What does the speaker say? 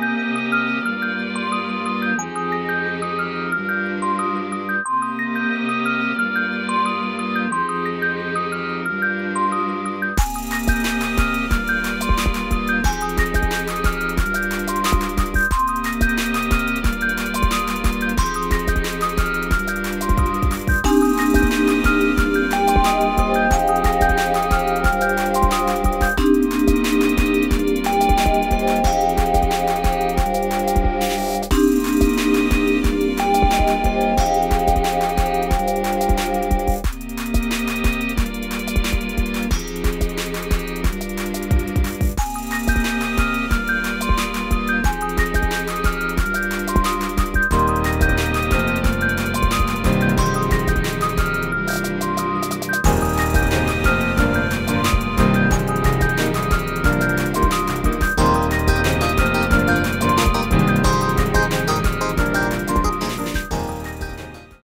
Música